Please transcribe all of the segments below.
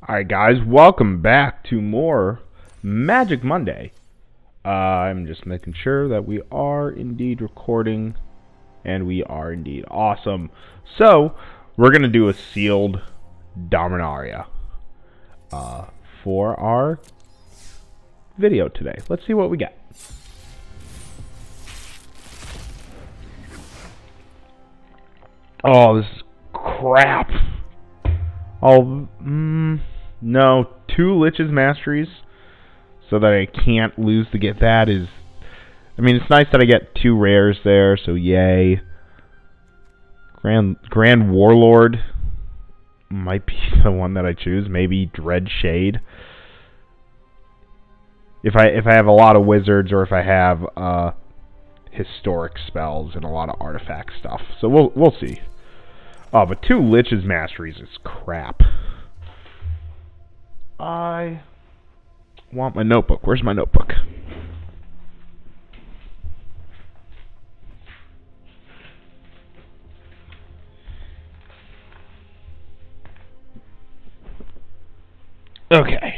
Alright guys, welcome back to more Magic Monday. Uh, I'm just making sure that we are indeed recording, and we are indeed awesome. So, we're going to do a sealed Dominaria uh, for our video today. Let's see what we get. Oh, this is crap. Oh, mm, no, two Lich's Masteries so that I can't lose to get that is... I mean, it's nice that I get two rares there, so yay. Grand Grand Warlord might be the one that I choose. Maybe Dread Shade. If I if I have a lot of wizards or if I have uh, historic spells and a lot of artifact stuff. So we'll we'll see. Oh, but two Lich's Masteries is crap. I want my notebook. Where's my notebook? Okay.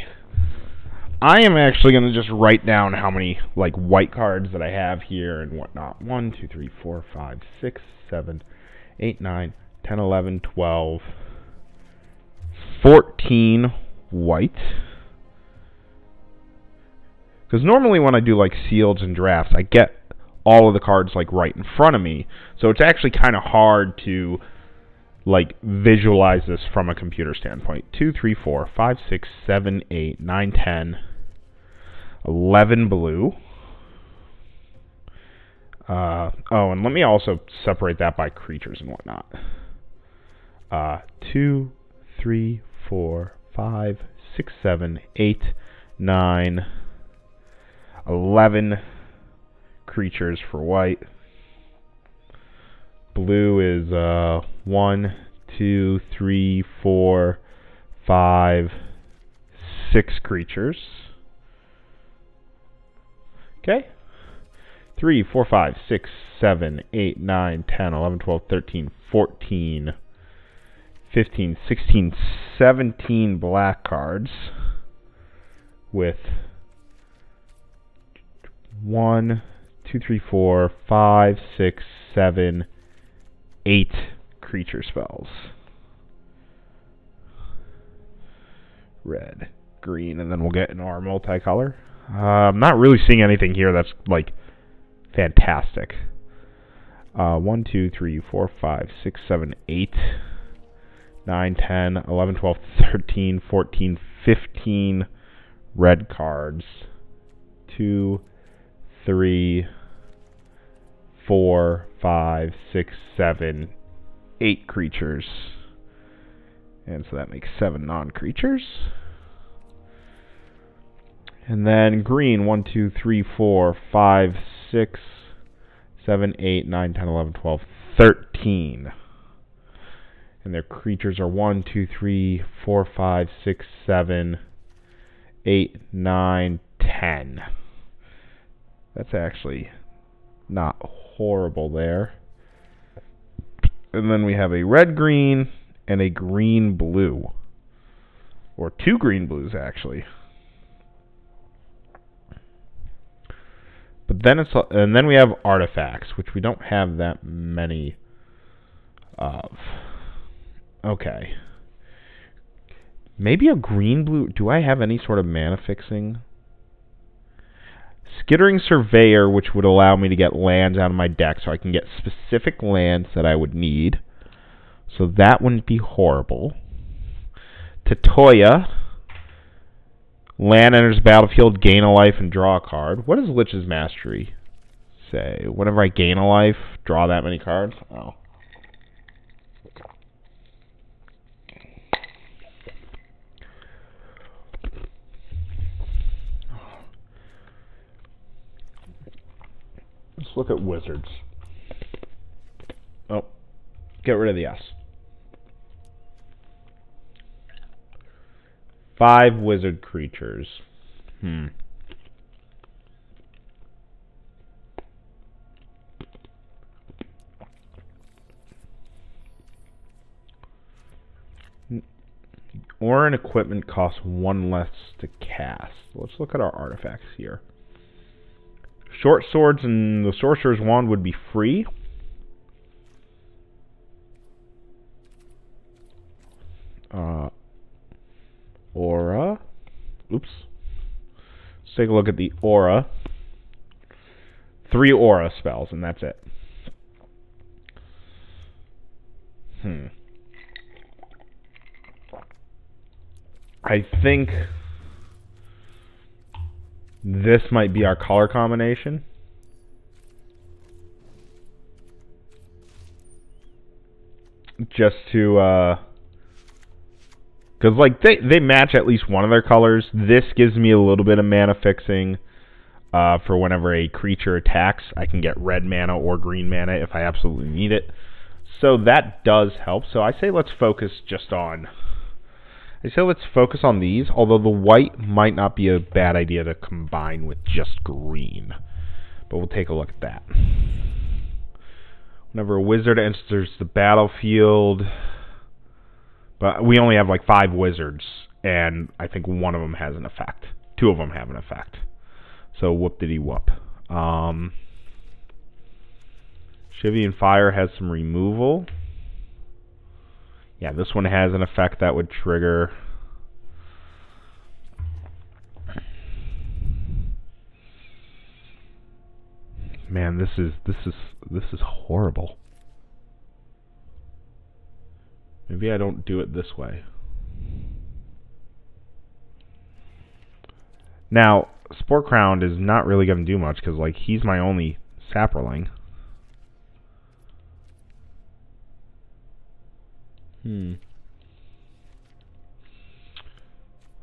I am actually going to just write down how many, like, white cards that I have here and whatnot. 1, 2, 3, 4, 5, 6, 7, 8, 9, 10, 11, 12, 14 white. Because normally when I do like seals and drafts, I get all of the cards like right in front of me. So it's actually kind of hard to like visualize this from a computer standpoint. 2, 3, 4, 5, 6, 7, 8, 9, 10, 11 blue. Uh, oh, and let me also separate that by creatures and whatnot. Uh, 2, 3, 4, 5, 6, 7, 8, 9, 11 creatures for white. Blue is uh, 1, 2, 3, 4, 5, 6 creatures. Okay. 3, 4, 5, 6, 7, 8, 9, 10, 11, 12, 13, 14, 15, 16, 17 black cards with 1, 2, 3, 4, 5, 6, 7, 8 creature spells. Red, green, and then we'll get into our multicolor. Uh, I'm not really seeing anything here that's, like, fantastic. Uh, 1, 2, 3, 4, 5, 6, 7, 8, 9, 10, 11, 12, 13, 14, 15 red cards. 2, 3, 4, 5, 6, 7, 8 creatures. And so that makes 7 non-creatures. And then green, 1, 2, 3, 4, 5, 6, 7, 8, 9, 10, 11, 12, 13. And their creatures are 1, 2, 3, 4, 5, 6, 7, 8, 9, 10. That's actually not horrible there. And then we have a red green and a green blue. Or two green blues actually. But then it's and then we have artifacts, which we don't have that many of. Okay. Maybe a green blue. Do I have any sort of mana fixing? Skittering Surveyor, which would allow me to get lands out of my deck, so I can get specific lands that I would need. So that wouldn't be horrible. Tatoya. Land enters battlefield, gain a life, and draw a card. What does Lich's Mastery say? Whenever I gain a life, draw that many cards? Oh. Let's look at wizards. Oh, get rid of the S. Five wizard creatures. Hmm. And equipment costs one less to cast. Let's look at our artifacts here. Short swords and the sorcerer's wand would be free. Uh, aura. Oops. Let's take a look at the aura. Three aura spells, and that's it. Hmm. I think this might be our color combination. Just to, uh... Because, like, they, they match at least one of their colors. This gives me a little bit of mana fixing uh, for whenever a creature attacks. I can get red mana or green mana if I absolutely need it. So that does help. So I say let's focus just on... I say let's focus on these, although the white might not be a bad idea to combine with just green. But we'll take a look at that. Whenever a wizard enters the battlefield... But we only have like five wizards, and I think one of them has an effect. Two of them have an effect. So whoop diddy whoop. Um, Shivan Fire has some removal. Yeah, this one has an effect that would trigger. Man, this is this is this is horrible. Maybe I don't do it this way. Now, Spore Crown is not really going to do much because, like, he's my only Saproling. Hmm.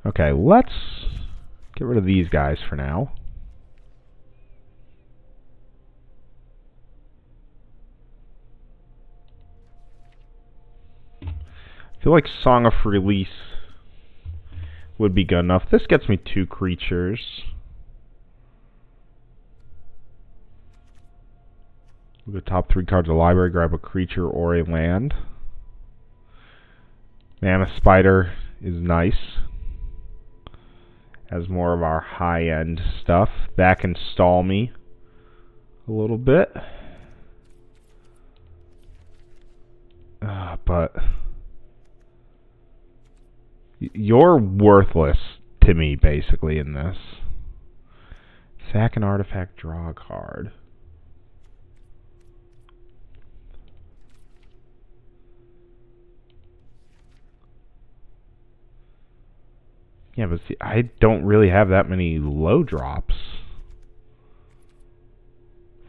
Okay, let's get rid of these guys for now. I feel like Song of Freyalise would be good enough. This gets me two creatures. The top three cards of the library, grab a creature or a land. Mammoth Spider is nice. Has more of our high-end stuff. That can stall me a little bit. Uh, but you're worthless to me, basically, in this. Sack an artifact, draw a card. Yeah, but see, I don't really have that many low drops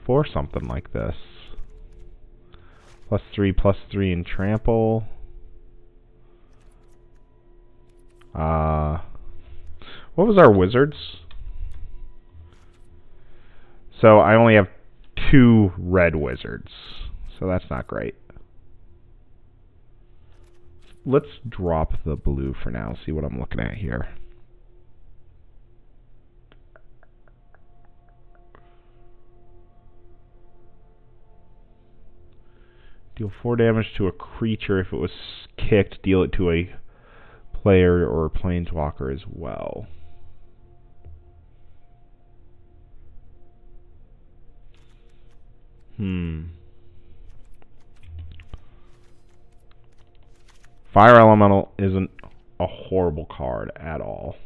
for something like this. Plus three, plus three in trample. Uh, what was our wizards? So I only have two red wizards. So that's not great. Let's drop the blue for now, see what I'm looking at here. Deal 4 damage to a creature if it was kicked. Deal it to a player or a planeswalker as well. Hmm. Fire Elemental isn't a horrible card at all.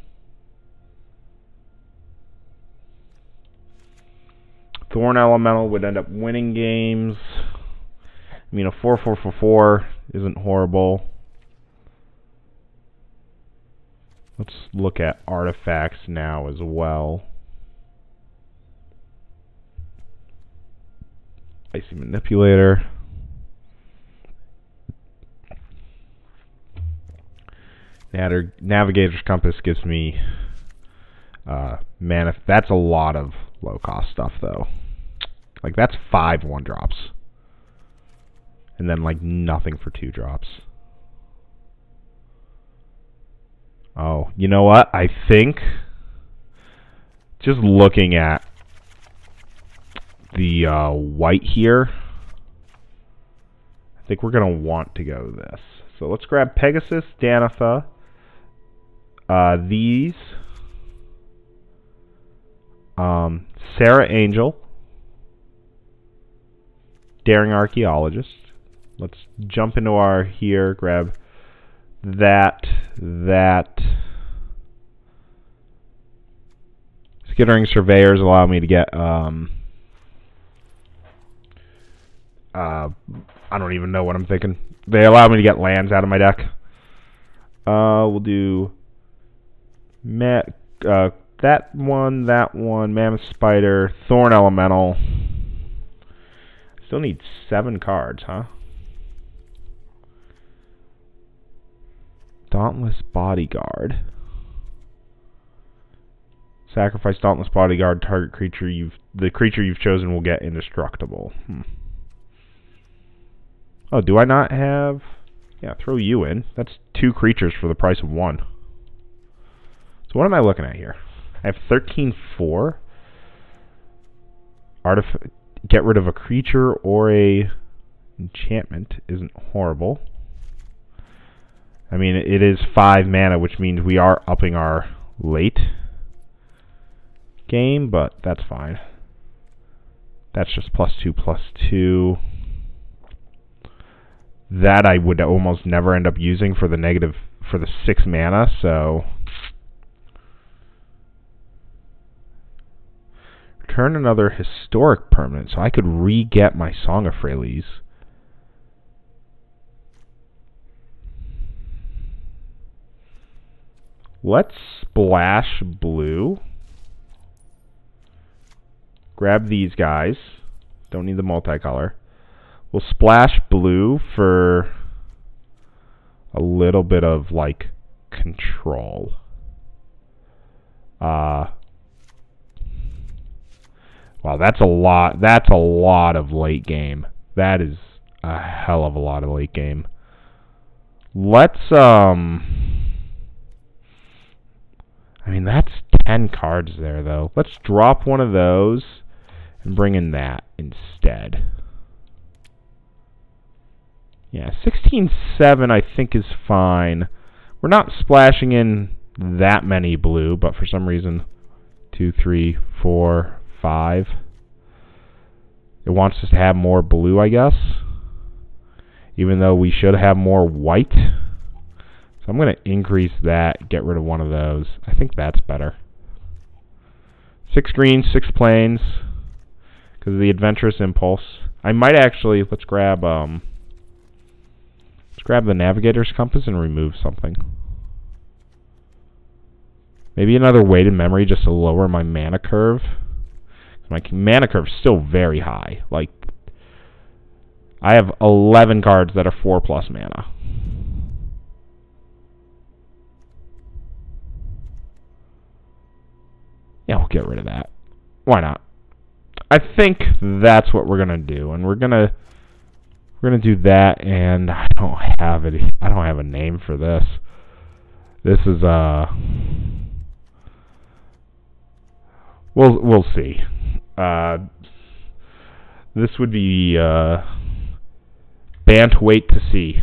Thorn Elemental would end up winning games. I mean, a 4 4 4 4 isn't horrible. Let's look at artifacts now as well. Icy Manipulator. Navigator's Compass gives me uh, mana. That's a lot of low cost stuff, though. Like, that's five one drops. And then, like, nothing for two drops. Oh, you know what? I think just looking at the uh, white here, I think we're going to want to go this. So let's grab Pegasus, Danitha, uh, these. Um, Serra Angel. Daring Archaeologist. Let's jump into our here, grab that, that. Skittering Surveyors allow me to get, um, uh, I don't even know what I'm thinking. They allow me to get lands out of my deck. Uh, we'll do uh, that one, that one, Mammoth Spider, Thorn Elemental. Still need seven cards, huh? Dauntless Bodyguard. Sacrifice Dauntless Bodyguard. Target creature you've the creature you've chosen will get indestructible. Hmm. Oh, do I not have? Yeah, throw you in. That's two creatures for the price of one. So what am I looking at here? I have 13-4. Artif get rid of a creature or a enchantment isn't horrible. I mean, it is 5 mana, which means we are upping our late game, but that's fine. That's just plus 2, plus 2. That I would almost never end up using for the negative, for the 6 mana, so... Return another historic permanent, so I could re-get my Song of Freyalise. Let's splash blue. Grab these guys. Don't need the multicolor. We'll splash blue for a little bit of like control. Uh Wow, that's a lot. That's a lot of late game. That is a hell of a lot of late game. Let's um I mean, that's 10 cards there, though. Let's drop one of those and bring in that instead. Yeah, 16-7 I think is fine. We're not splashing in that many blue, but for some reason, two, three, four, five. It wants us to have more blue, I guess. Even though we should have more white. So I'm going to increase that, get rid of one of those. I think that's better. Six greens, six plains, because of the adventurous impulse. I might actually, let's grab, um, let's grab the navigator's compass and remove something. Maybe another weighted memory just to lower my mana curve. My mana curve is still very high. Like, I have 11 cards that are 4 plus mana. Yeah, we'll get rid of that. Why not? I think that's what we're gonna do, and we're gonna we're gonna do that. And I don't have it. I don't have a name for this. This is uh. We'll we'll see. Uh, this would be uh, Bant Wait to See.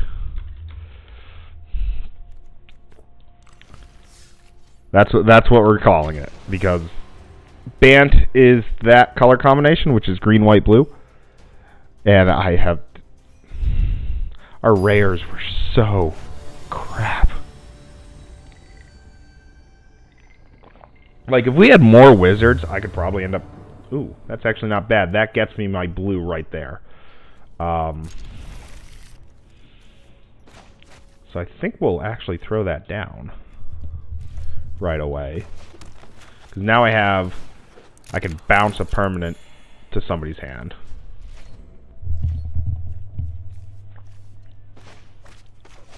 That's what that's what we're calling it because Bant is that color combination, which is green, white, blue, and I have our rares were so crap. Like if we had more wizards, I could probably end up. Ooh, that's actually not bad. That gets me my blue right there. Um, so I think we'll actually throw that down right away. Because now I have... I can bounce a permanent to somebody's hand.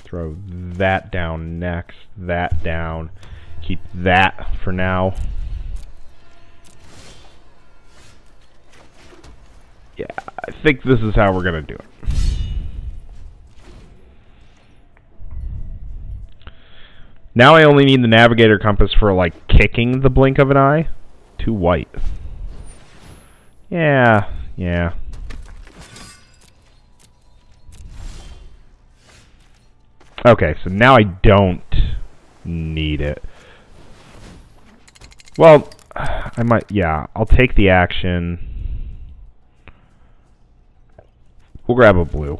Throw that down next. That down. Keep that for now. Yeah, I think this is how we're going to do it. Now I only need the navigator compass for, like, kicking the blink of an eye. Too white. Yeah, yeah. Okay, so now I don't need it. Well, I might, yeah, I'll take the action. We'll grab a blue.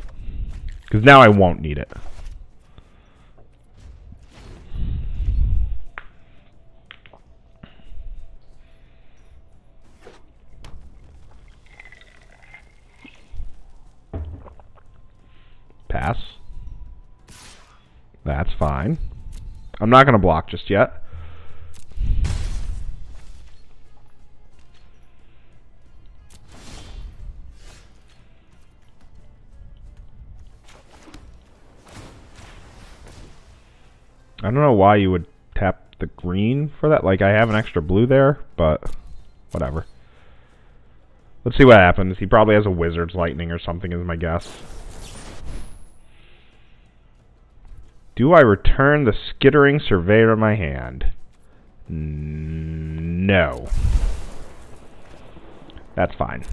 Because now I won't need it. Pass. That's fine. I'm not going to block just yet. I don't know why you would tap the green for that. Like, I have an extra blue there, but whatever. Let's see what happens. He probably has a Wizard's Lightning or something is my guess. Do I return the Skittering Surveyor to my hand? No. That's fine.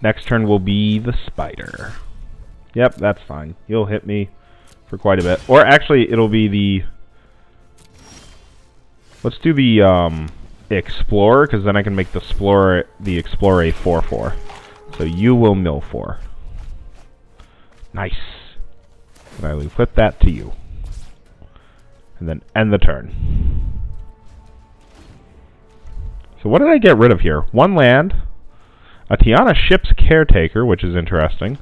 Next turn will be the spider. Yep, that's fine. You'll hit me for quite a bit. Or actually, it'll be the... Let's do the um, explorer, because then I can make the explorer the explorer a 4-4. So you will mill 4. Nice. And I will equip that to you. And then end the turn. So what did I get rid of here? One land, a Tiana ship's caretaker, which is interesting,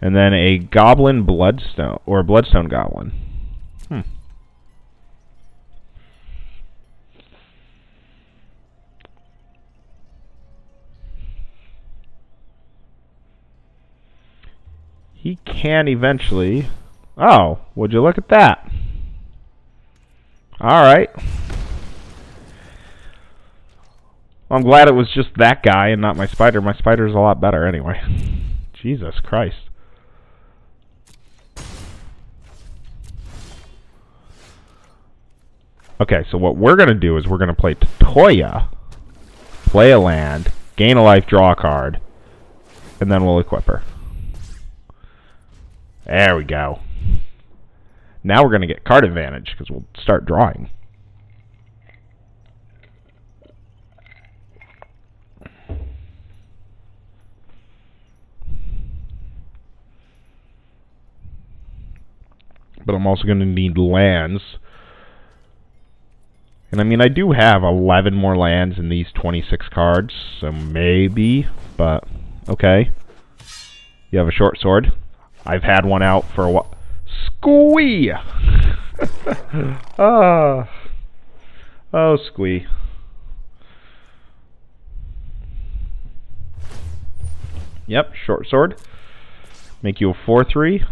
and then a goblin bloodstone or bloodstone goblin. He can eventually. Oh, would you look at that? All right. I'm glad it was just that guy and not my spider. My spider's a lot better anyway. Jesus Christ. Okay, so what we're going to do is we're going to play Toya, play a land, gain a life, draw a card, and then we'll equip her. There we go. Now we're going to get card advantage because we'll start drawing. but I'm also going to need lands. And I mean, I do have 11 more lands in these 26 cards, so maybe, but okay. You have a short sword. I've had one out for a while. Squee! ah. Oh, squee. Yep, short sword. Make you a 4-3.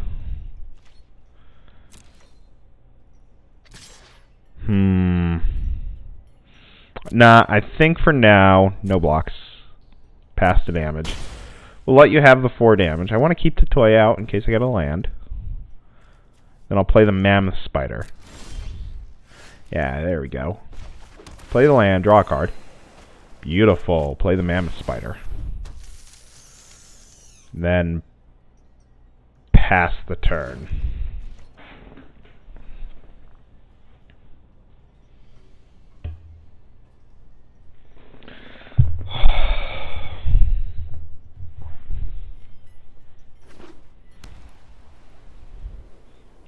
Hmm. Nah, I think for now, no blocks. Pass the damage. We'll let you have the 4 damage. I want to keep the toy out in case I get a land. Then I'll play the Mammoth Spider. Yeah, there we go. Play the land, draw a card. Beautiful. Play the Mammoth Spider. Then pass the turn.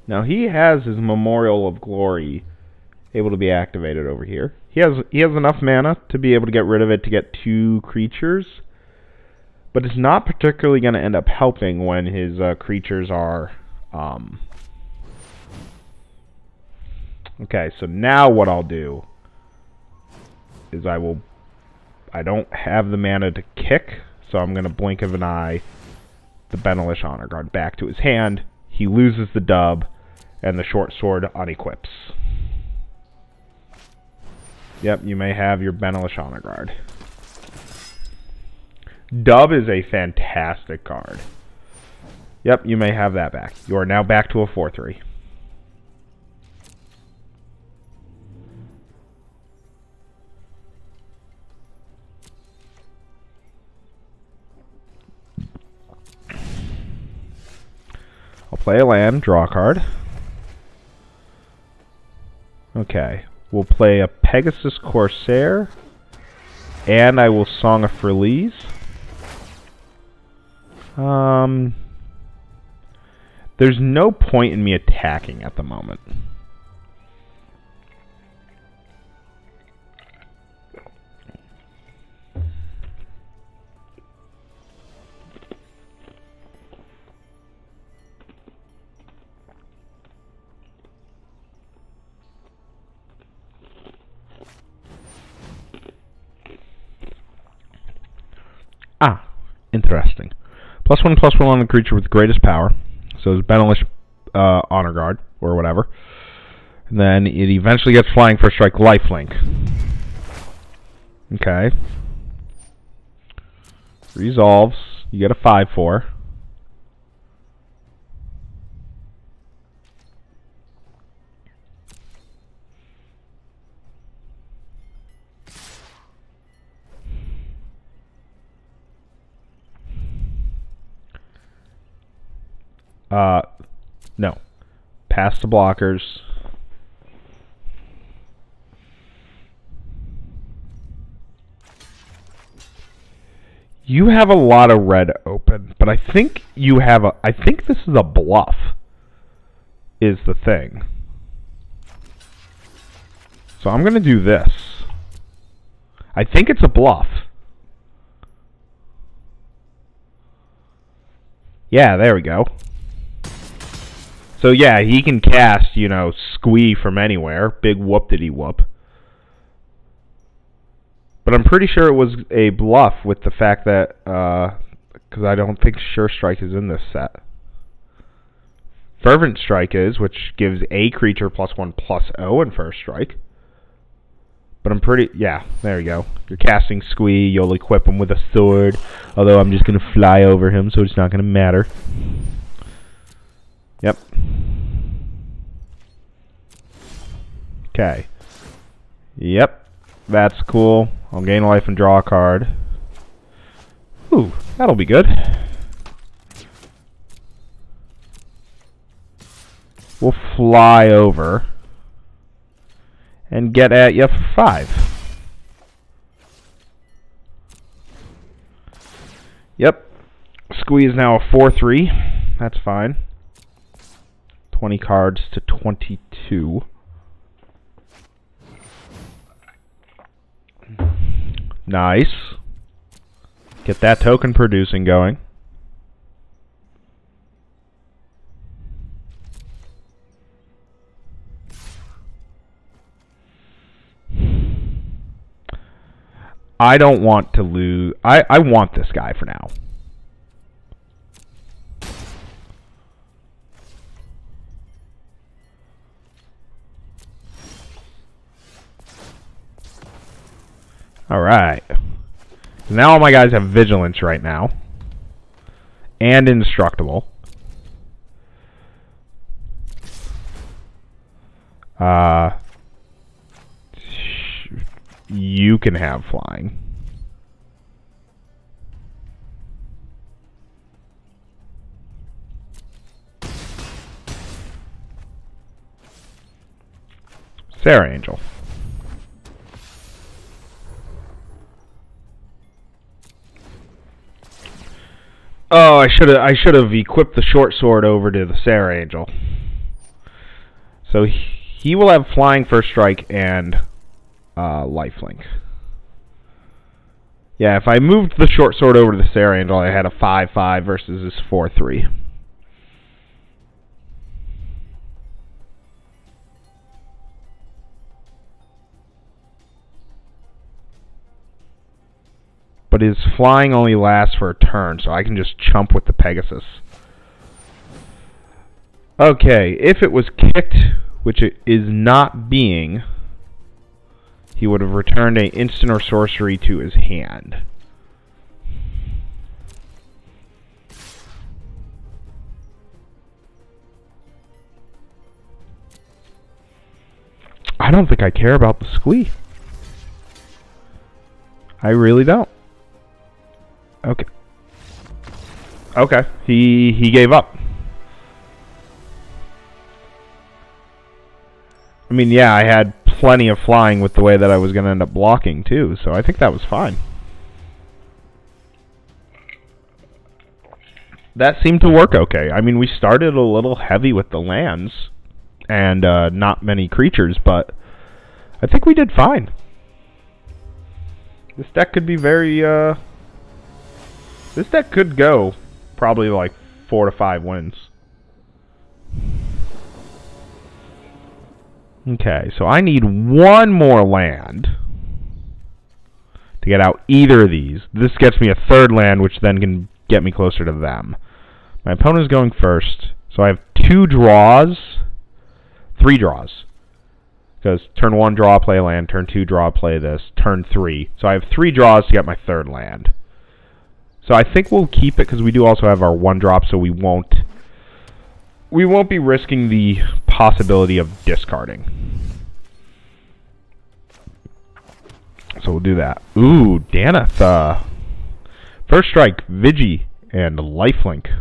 Now he has his Memorial of Glory able to be activated over here. He has he has enough mana to be able to get rid of it to get two creatures, but it's not particularly going to end up helping when his uh, creatures are. Um, okay, so now what I'll do is I will. I don't have the mana to kick, so I'm going to blink of an eye the Benalish Honor Guard back to his hand. He loses the dub and the short sword unequips. Yep, you may have your Benalish Honor Guard. Dub is a fantastic card. Yep, you may have that back. You are now back to a 4-3. I'll play a land, draw a card. Okay. We'll play a Pegasus Courser. And I will Song of Freyalise. Um, there's no point in me attacking at the moment. Interesting. Plus one, plus one on the creature with the greatest power. So it's Benalish uh, Honor Guard, or whatever. And then it eventually gets flying for strike lifelink. Okay. Resolves. You get a 5-4. Uh, no. Pass the blockers. You have a lot of red open, but I think you have a. I think this is a bluff. Is the thing. So I'm going to do this. I think it's a bluff. Yeah, there we go. So yeah, he can cast, you know, Squee from anywhere. Big whoop did he whoop. But I'm pretty sure it was a bluff with the fact that, because uh, I don't think Sure Strike is in this set. Fervent Strike is, which gives a creature plus one plus O in first strike. But I'm pretty, yeah, there you go. You're casting Squee, you'll equip him with a sword. Although I'm just going to fly over him, so it's not going to matter. Yep. Okay. Yep. That's cool. I'll gain life and draw a card. Ooh, that'll be good. We'll fly over and get at you for five. Yep. Squee's now a 4-3. That's fine. 20 cards to 22. Nice. Get that token producing going. I don't want to lose. I, I want this guy for now. Alright. Now all my guys have Vigilance right now. And Indestructible. Uh, you can have flying. Serra Angel. Oh, I should have I should have equipped the short sword over to the Serra Angel. So he, he will have flying first strike and uh, lifelink. Yeah, if I moved the short sword over to the Serra Angel, I had a 5-5 versus this 4-3. But his flying only lasts for a turn, so I can just chump with the Pegasus. Okay, if it was kicked, which it is not being, he would have returned a instant or sorcery to his hand. I don't think I care about the squee. I really don't. Okay. Okay. He he gave up. I mean, yeah, I had plenty of flying with the way that I was going to end up blocking, too, so I think that was fine. That seemed to work okay. I mean, we started a little heavy with the lands and uh, not many creatures, but I think we did fine. This deck could be very uh, this deck could go probably like four to five wins. Okay, so I need one more land to get out either of these. This gets me a third land, which then can get me closer to them. My opponent is going first, so I have two draws, three draws. Because turn one, draw, play land. Turn two, draw, play this. Turn three. So I have three draws to get my third land. So I think we'll keep it because we do also have our one drop, so we won't we won't be risking the possibility of discarding. So we'll do that. Ooh, Daneth. Uh, first strike, Vigi, and lifelink.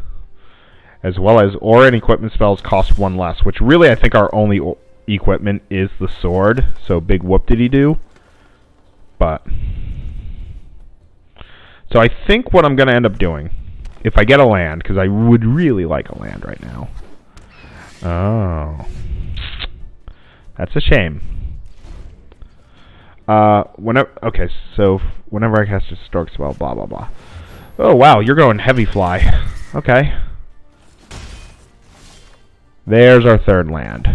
As well as aura and equipment spells cost one less, which really I think our only equipment is the sword. So big whoop did he do. But... So I think what I'm going to end up doing, if I get a land, because I would really like a land right now, Oh. That's a shame. Uh, whenever, okay, so whenever I cast a Stork spell, blah, blah, blah. Oh, wow, you're going heavy fly. Okay. There's our third land.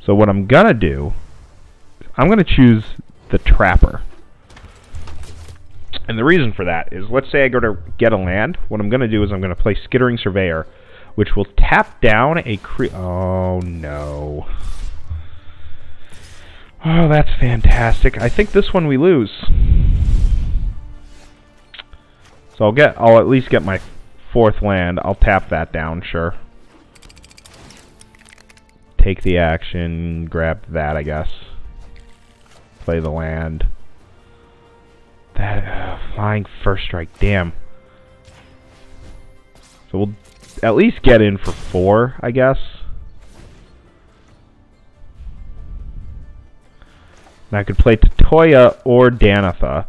So what I'm gonna do, I'm gonna choose the Trapper. And the reason for that is, let's say I go to get a land. What I'm gonna do is I'm gonna play Skittering Surveyor, which will tap down a cre- Oh, no. Oh, that's fantastic. I think this one we lose. So I'll get, I'll at least get my fourth land. I'll tap that down, sure. Take the action, grab that, I guess. Play the land. That, uh, flying first strike, damn. So we'll at least get in for four, I guess. And I could play Tatoya or Danitha,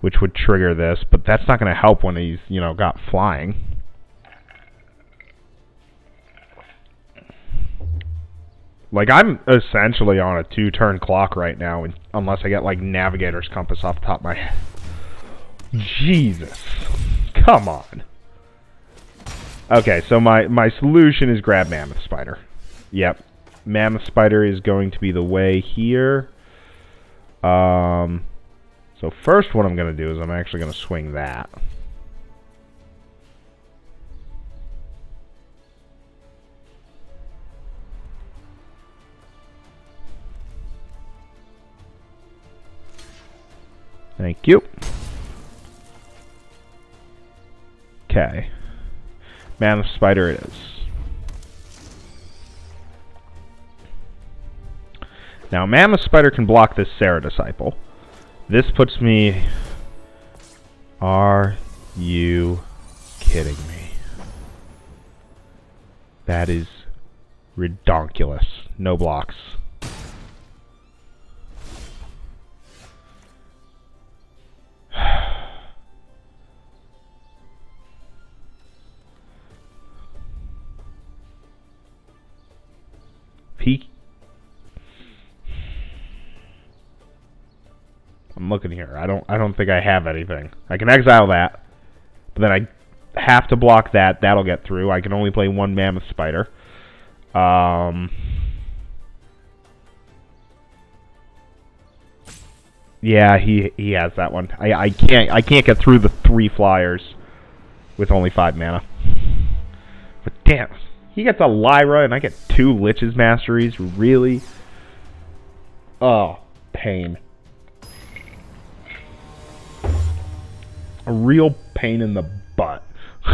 which would trigger this, but that's not going to help when he's, you know, got flying. Like, I'm essentially on a two-turn clock right now, unless I get, like, Navigator's Compass off the top of my head. Jesus. Come on. Okay, so my, my solution is grab Mammoth Spider. Yep. Mammoth Spider is going to be the way here. Um, so first what I'm going to do is I'm actually going to swing that. Thank you. Okay. Mammoth Spider it is. Now, Mammoth Spider can block this Serra Disciple. This puts me... Are you kidding me? That is redonkulous. No blocks. Peak. I'm looking here. I don't I don't think I have anything. I can exile that. But then I have to block that. That'll get through. I can only play one Mammoth Spider. Um Yeah, he he has that one. I I can't I can't get through the three flyers with only five mana. But damn, he gets a Lyra, and I get two Lich's Masteries. Really? Oh, pain. A real pain in the butt.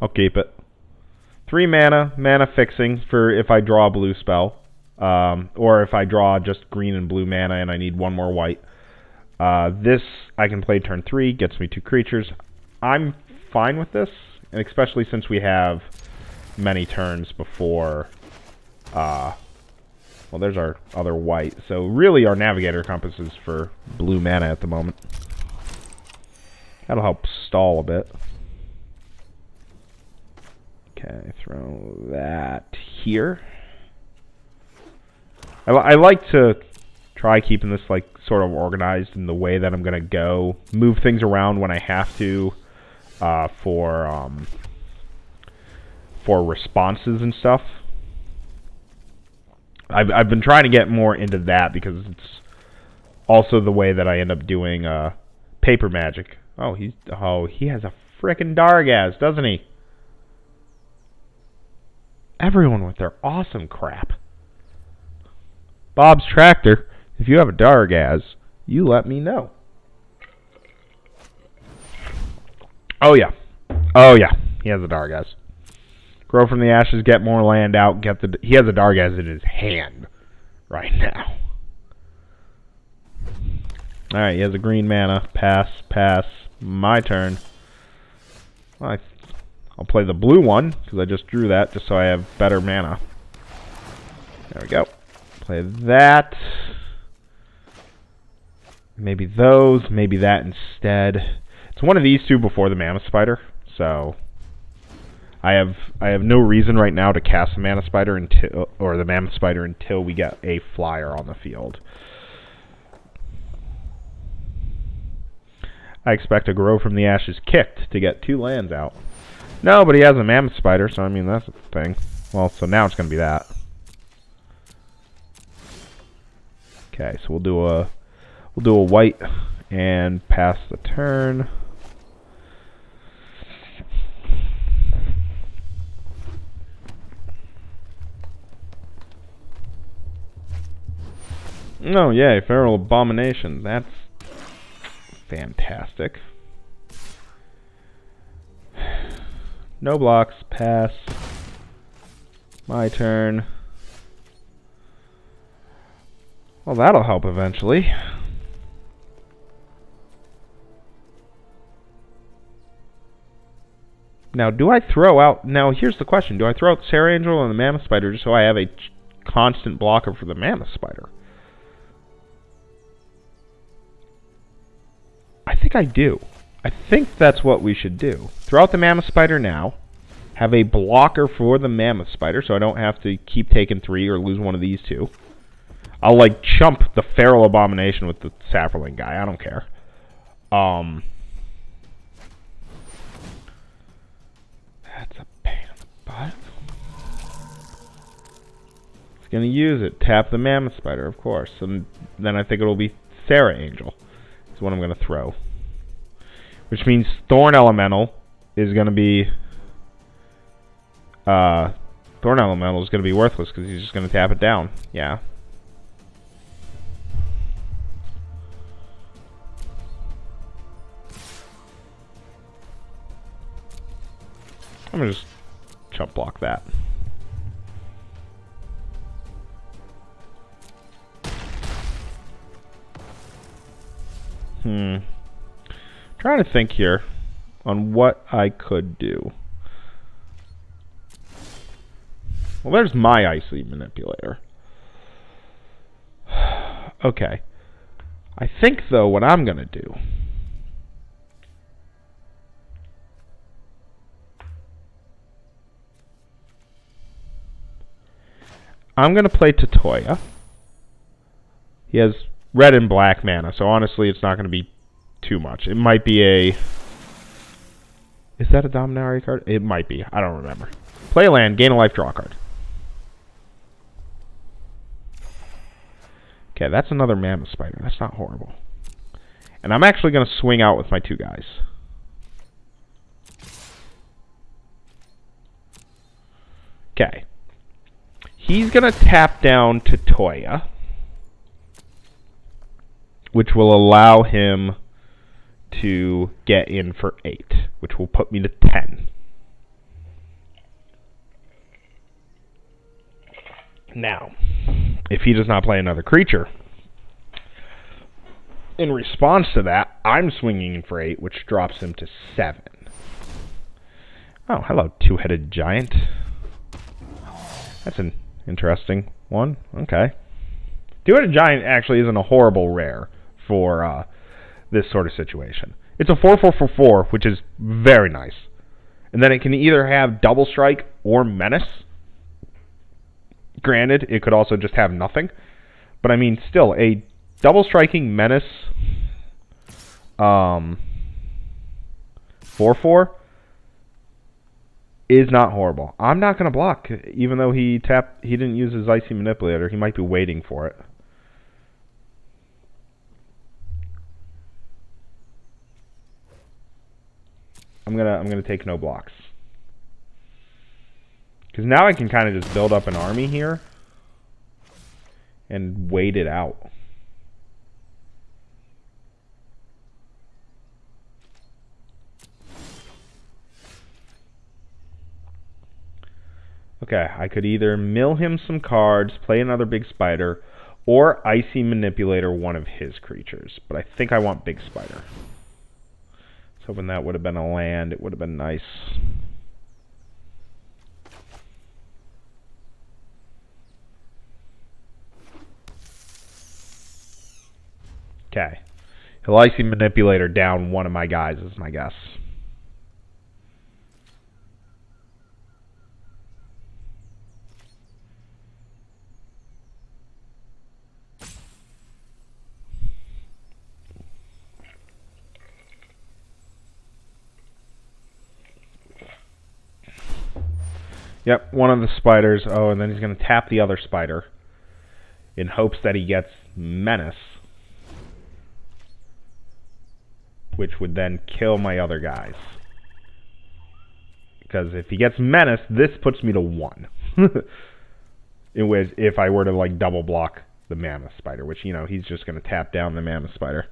I'll keep it. Three mana, mana fixing for if I draw a blue spell. Um, or if I draw just green and blue mana and I need one more white. Uh, this I can play turn three, gets me two creatures. I'm fine with this, and especially since we have many turns before uh, well, there's our other white. So really our Navigator Compass is for blue mana at the moment. That'll help stall a bit. Okay, throw that here. I, I like to try keeping this like sort of organized in the way that I'm going to go. Move things around when I have to uh, for um, for responses and stuff. I've I've been trying to get more into that because it's also the way that I end up doing uh, paper magic. Oh, he's oh he has a frickin' Darigaaz, doesn't he? Everyone with their awesome crap. Bob's Tractor, if you have a Darigaaz, you let me know. Oh yeah. Oh yeah. He has a Darigaaz. Grow from the ashes, get more land out, get the he has a Darigaaz in his hand right now. Alright, he has a green mana. Pass, pass. My turn. I, I'll play the blue one, because I just drew that, just so I have better mana. There we go. Play that. Maybe those, maybe that instead. It's one of these two before the Mammoth Spider, so I have I have no reason right now to cast the Mana Spider until or the Mammoth Spider until we get a flyer on the field. I expect a grow from the ashes kicked to get two lands out. No, but he has a Mammoth Spider, so I mean that's a thing. Well, so now it's going to be that. Okay, so we'll do a we'll do a white and pass the turn. Oh, yeah, Feral Abomination. That's fantastic. No blocks. Pass. My turn. Well, that'll help eventually. Now, do I throw out... Now, here's the question. Do I throw out Serra Angel and the Mammoth Spider just so I have a constant blocker for the Mammoth Spider? I think I do. I think that's what we should do. Throw out the Mammoth Spider now. Have a blocker for the Mammoth Spider so I don't have to keep taking three or lose one of these two. I'll, like, chump the Feral Abomination with the saproling guy. I don't care. Um... That's a pain in the butt. It's to use it. Tap the Mammoth Spider, of course. And then I think it'll be Serra Angel what I'm going to throw. Which means Thorn Elemental is going to be... Uh, Thorn Elemental is going to be worthless because he's just going to tap it down. Yeah. I'm going to just chump block that. Hmm. Trying to think here on what I could do. Well, there's my Icy Manipulator. okay. I think, though, what I'm going to do... I'm going to play Tatyova. He has red and black mana, so honestly it's not going to be too much. It might be a... Is that a Dominaria card? It might be. I don't remember. Play a land, gain a life, draw card. Okay, that's another Mammoth Spider. That's not horrible. And I'm actually going to swing out with my two guys. Okay. He's going to tap down Tatyova which will allow him to get in for 8, which will put me to 10. Now, if he does not play another creature, in response to that, I'm swinging for 8, which drops him to 7. Oh, hello, two-headed giant. That's an interesting one. Okay. Two-headed giant actually isn't a horrible rare for uh, this sort of situation. It's a 4-4-4-4, which is very nice. And then it can either have double strike or menace. Granted, it could also just have nothing. But I mean, still, a double striking menace um, 4-4 is not horrible. I'm not going to block, even though he tapped. He didn't use his icy manipulator. He might be waiting for it. I'm gonna I'm gonna take no blocks. Because now I can kind of just build up an army here and wait it out. Okay, I could either mill him some cards, play another big spider, or icy manipulator one of his creatures. But I think I want big spider. So hoping that would have been a land. It would have been nice. Okay. He'll manipulator down one of my guys is my guess. Yep, one of the spiders. Oh, and then he's going to tap the other spider in hopes that he gets Menace, which would then kill my other guys. Because if he gets Menace, this puts me to one. in which, if I were to like double block the Mammoth Spider, which, you know, he's just going to tap down the Mammoth Spider.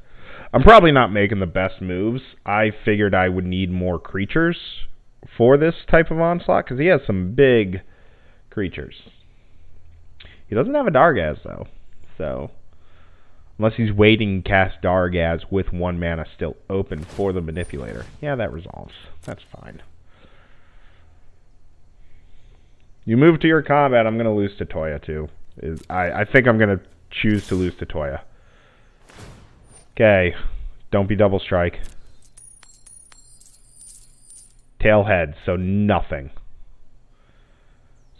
I'm probably not making the best moves. I figured I would need more creatures for this type of onslaught because he has some big creatures. He doesn't have a Darigaaz though, so unless he's waiting to cast Darigaaz with one mana still open for the manipulator, yeah, that resolves. That's fine. You move to your combat. I'm gonna lose Tatyova too. Is I I think I'm gonna choose to lose Tatyova. Okay, don't be double strike tailhead, so nothing.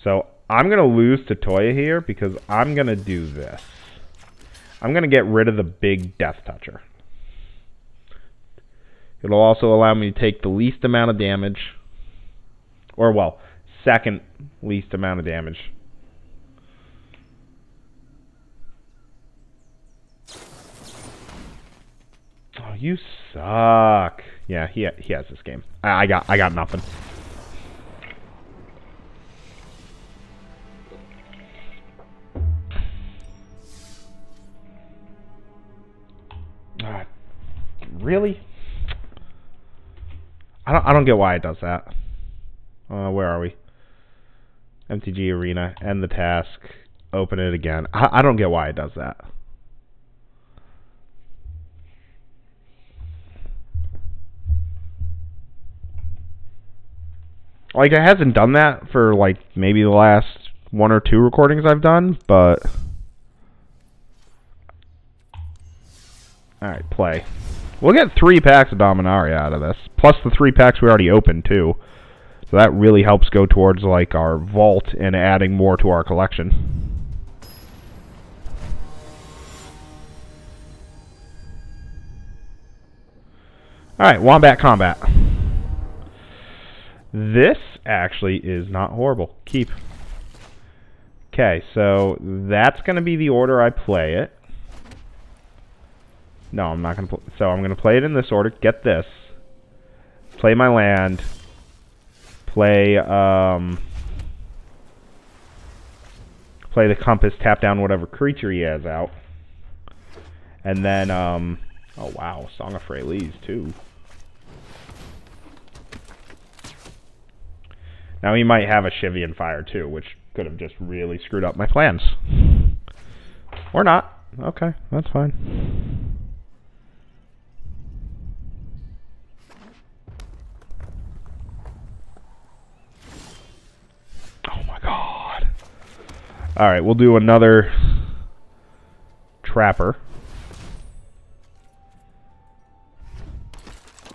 So I'm going to lose Tatyova here because I'm going to do this. I'm going to get rid of the big Death Toucher. It'll also allow me to take the least amount of damage, or well, second least amount of damage. Oh, you suck. Yeah, he he has this game. I, I got I got nothing. Uh, really? I don't I don't get why it does that. Uh, where are we? MTG Arena. End the task. Open it again. I, I don't get why it does that. Like, it hasn't done that for, like, maybe the last one or two recordings I've done, but... Alright, play. We'll get three packs of Dominaria out of this, plus the three packs we already opened, too. So that really helps go towards, like, our vault and adding more to our collection. Alright, Wombat Combat. This actually is not horrible. Keep. Okay, so that's going to be the order I play it. No, I'm not going to So I'm going to play it in this order. Get this. Play my land. Play, um... Play the compass, tap down whatever creature he has out. And then, um... Oh, wow. Song of Freyalise, too. Now he might have a Shivan Fire too, which could have just really screwed up my plans. Or not. Okay, that's fine. Oh my god. Alright, we'll do another Trapper.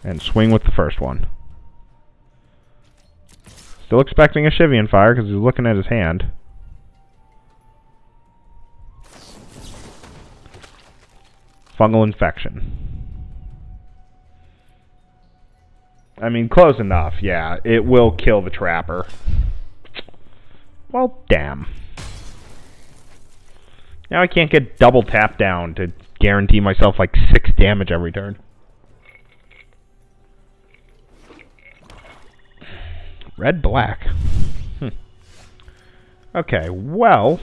And swing with the first one. Still expecting a Shivan fire because he's looking at his hand. Fungal infection. I mean, close enough, yeah. It will kill the trapper. Well, damn. Now I can't get double tap down to guarantee myself like 6 damage every turn. Red black. Hmm. Okay, well.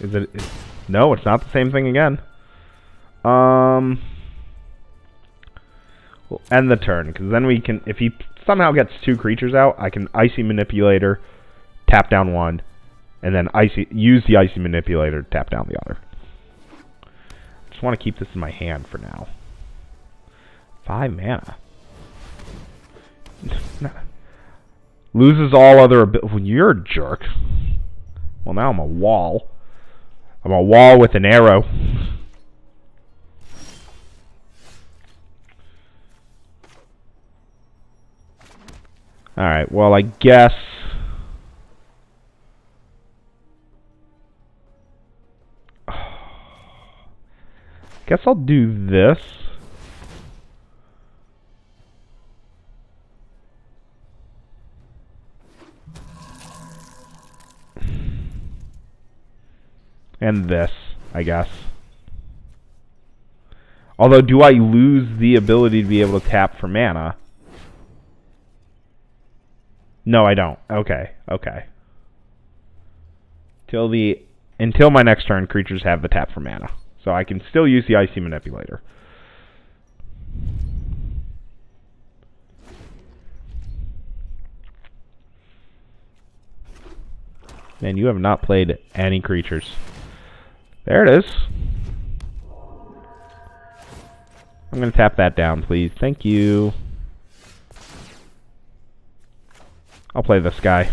Is it? Is, no, it's not the same thing again. Um. We'll end the turn because then we can. If he somehow gets two creatures out, I can icy manipulator, tap down one, and then icy use the icy manipulator to tap down the other. Just want to keep this in my hand for now. Five mana. Loses all other abilities. Well, you're a jerk. Well, now I'm a wall. I'm a wall with an arrow. Alright, well, I guess... Guess I'll do this. And this, I guess. Although, do I lose the ability to be able to tap for mana? No, I don't. Okay, okay. Till the until my next turn, creatures have the tap for mana. So I can still use the Icy Manipulator. Man, you have not played any creatures. There it is. I'm going to tap that down, please. Thank you. I'll play this guy.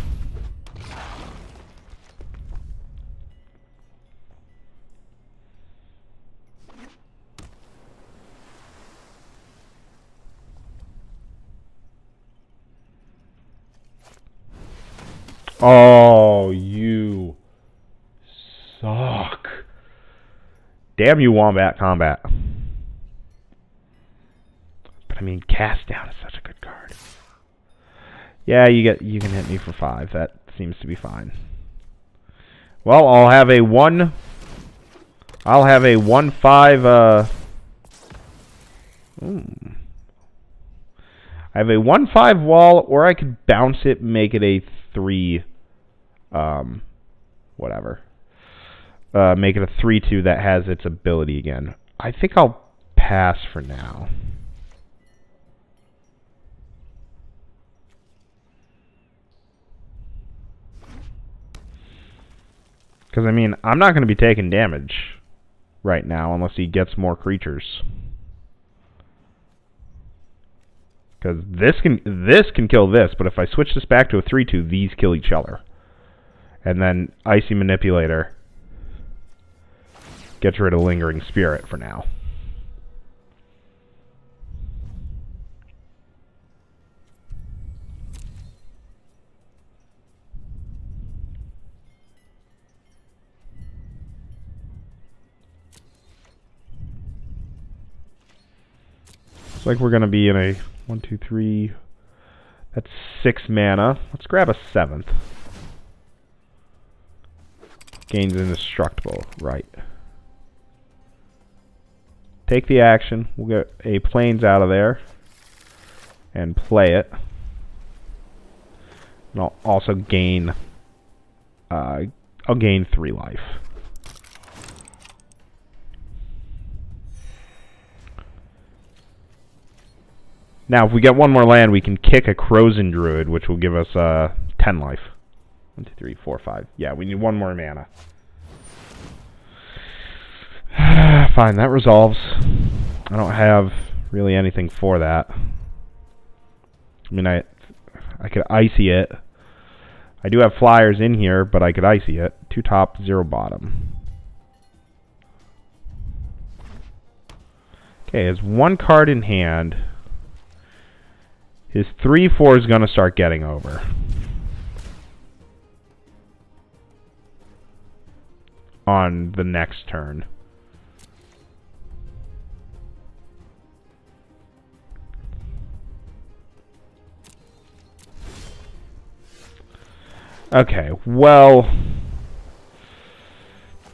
Oh, you suck. Damn you, Wombat Combat. But I mean, Cast Down is such a good card. Yeah, you get you can hit me for five. That seems to be fine. Well, I'll have a one. I'll have a one five. Uh. Ooh. I have a one five wall, or I could bounce it, make it a three. Um, whatever uh, make it a 3-2 that has its ability again. I think I'll pass for now. Because, I mean, I'm not going to be taking damage right now unless he gets more creatures. Because this can this can kill this, but if I switch this back to a 3-2, these kill each other. And then Icy Manipulator Gets rid of Lingering Spirit for now. Looks like we're going to be in a one, two, three. That's six mana. Let's grab a seventh. Gains indestructible. Right take the action. We'll get a plains out of there and play it. And I'll also gain uh, I'll gain three life. Now, if we get one more land, we can kick a Krosan Druid, which will give us uh, 10 life. One, two, three, four, five. Yeah, we need one more mana. Fine, that resolves. I don't have really anything for that. I mean, I I could icy it. I do have flyers in here, but I could icy it. Two top, zero bottom. Okay, has one card in hand. His 3-4 is going to start getting over. On the next turn. Okay, well...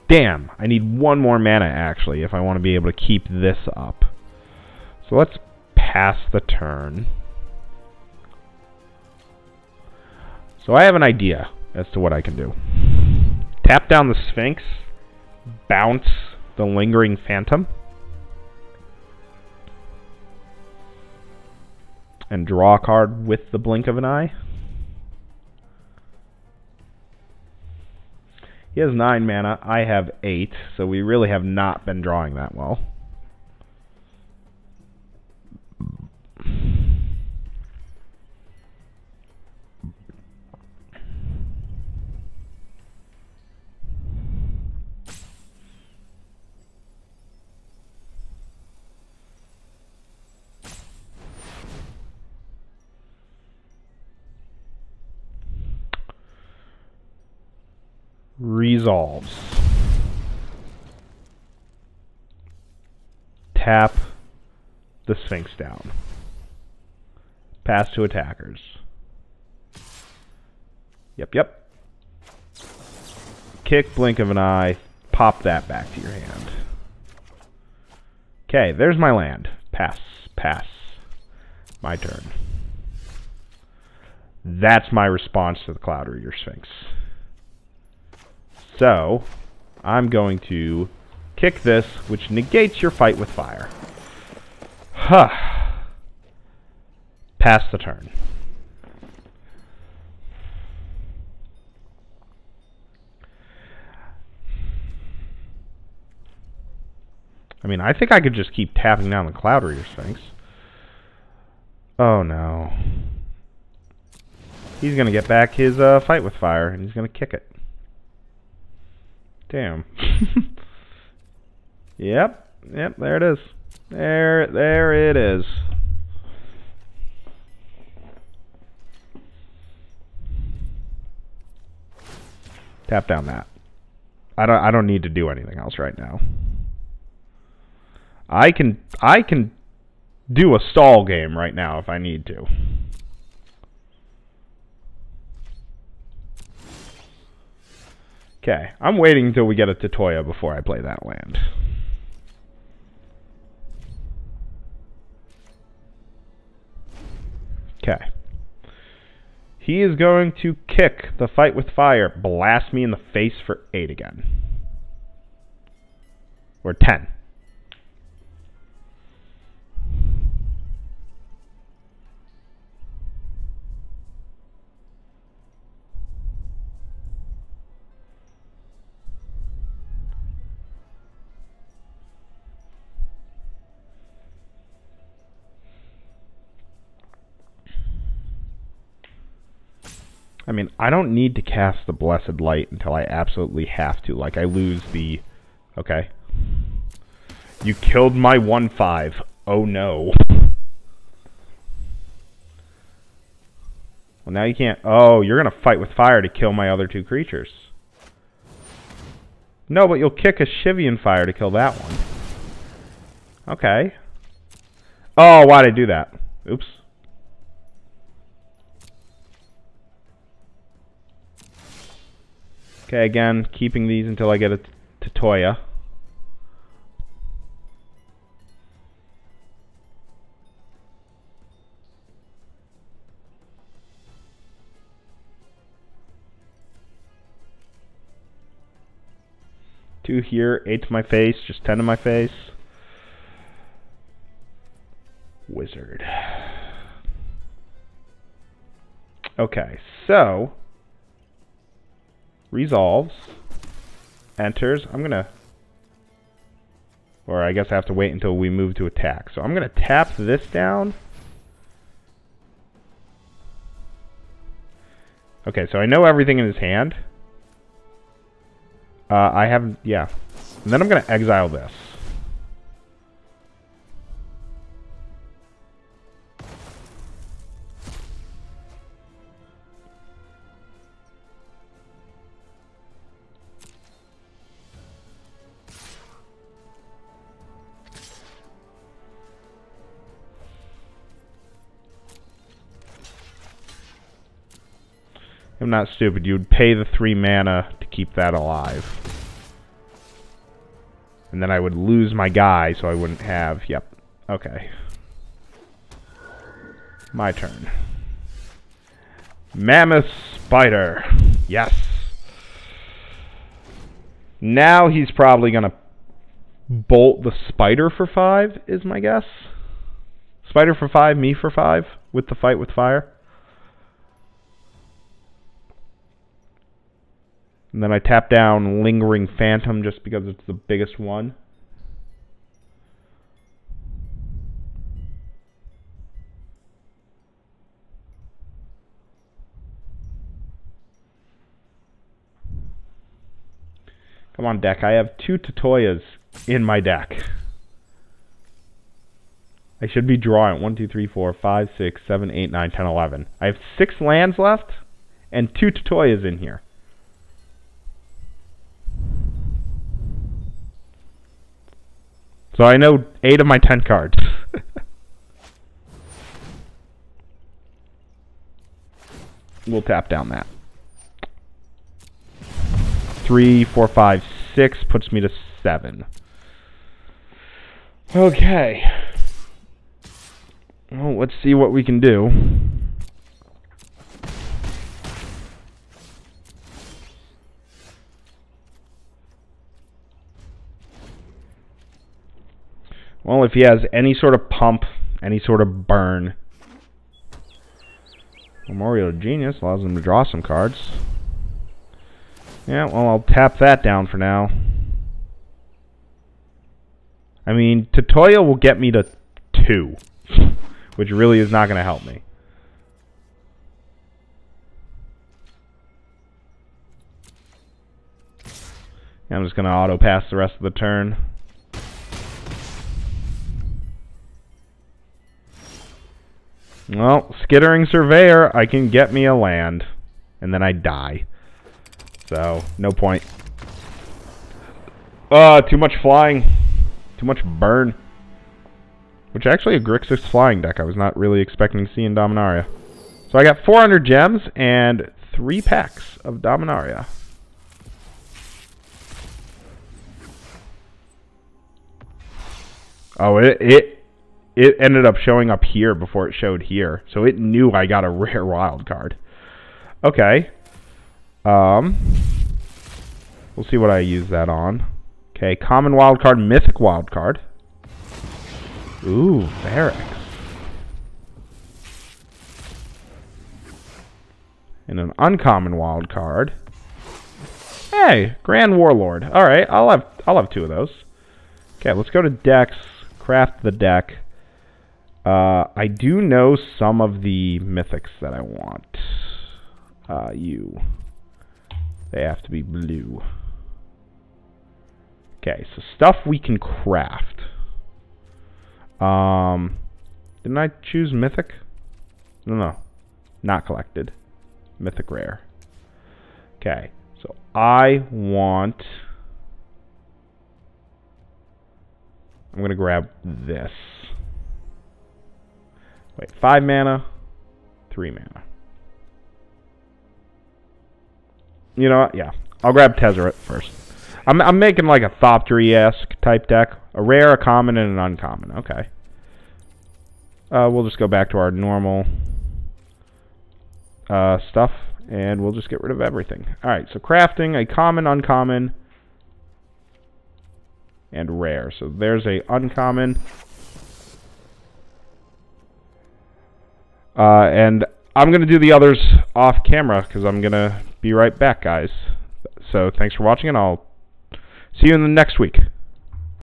Damn, I need one more mana, actually, if I want to be able to keep this up. So let's pass the turn. So I have an idea as to what I can do. Tap down the Sphinx, bounce the Lingering Phantom, and draw a card with the blink of an eye. He has 9 mana, I have 8, so we really have not been drawing that well. Resolves. Tap the Sphinx down. Pass to attackers. Yep, yep. Kick, blink of an eye, pop that back to your hand. Okay, there's my land. Pass, pass. My turn. That's my response to the Cloud Reader Sphinx. So, I'm going to kick this, which negates your fight with fire. Huh. Pass the turn. I mean, I think I could just keep tapping down the Cloud Reader Sphinx. Oh no. He's going to get back his uh, fight with fire, and he's going to kick it. Damn. yep. Yep, there it is. There there it is. Tap down that. I don't I don't need to do anything else right now. I can I can do a stall game right now if I need to. Okay, I'm waiting until we get a Tatyova before I play that land. Okay. He is going to kick the fight with fire, blast me in the face for 8 again. Or 10. I mean, I don't need to cast the Blessed Light until I absolutely have to. Like, I lose the... Okay. You killed my 1-5. Oh, no. Well, now you can't... Oh, you're going to fight with fire to kill my other two creatures. No, but you'll kick a Shivan Fire to kill that one. Okay. Oh, why'd I do that? Oops. Okay, again, keeping these until I get a Tatyova. Two here, eight to my face, just ten to my face. Wizard. Okay, so resolves, enters. I'm going to, or I guess I have to wait until we move to attack. So I'm going to tap this down. Okay, so I know everything in his hand. Uh, I have, yeah. And then I'm going to exile this. Not stupid. You would pay the three mana to keep that alive. And then I would lose my guy, so I wouldn't have... Yep. Okay. My turn. Mammoth Spider. Yes. Now he's probably going to bolt the spider for five, is my guess. Spider for five, me for five, with the fight with fire. And then I tap down Lingering Phantom just because it's the biggest one. Come on, deck. I have two Tatyovas in my deck. I should be drawing 1, 2, 3, 4, 5, 6, 7, 8, 9, 10, 11. I have six lands left and two Tatyovas in here. So I know 8 of my 10 cards. we'll tap down that. Three, four, five, six puts me to 7. Okay. Well, let's see what we can do. Well, if he has any sort of pump, any sort of burn. Memorial Genius allows him to draw some cards. Yeah, well, I'll tap that down for now. I mean, Tatyova will get me to 2, which really is not going to help me. I'm just going to auto pass the rest of the turn. Well, Skittering Surveyor, I can get me a land. And then I die. So, no point. Uh, too much flying. Too much burn. Which actually a Grixis flying deck I was not really expecting to see in Dominaria. So I got 400 gems and 3 packs of Dominaria. Oh, it, it it ended up showing up here before it showed here. So it knew I got a rare wild card. Okay. Um, we'll see what I use that on. Okay, common wild card, mythic wild card. Ooh, Barracks. And an uncommon wild card. Hey, Grand Warlord. All right, I'll have I'll have two of those. Okay, let's go to decks, craft the deck. Uh, I do know some of the mythics that I want. Uh, you. They have to be blue. Okay, so stuff we can craft. Um, didn't I choose mythic? No, no. Not collected. Mythic rare. Okay, so I want... I'm going to grab this. Wait, five mana, three mana. You know what? Yeah. I'll grab Tezzeret first. I'm, I'm making like a Thoptery-esque type deck. A rare, a common, and an uncommon. Okay. Uh, we'll just go back to our normal uh, stuff, and we'll just get rid of everything. Alright, so crafting, a common, uncommon, and rare. So there's a uncommon. Uh, and I'm going to do the others off camera because I'm going to be right back, guys. So thanks for watching, and I'll see you in the next week.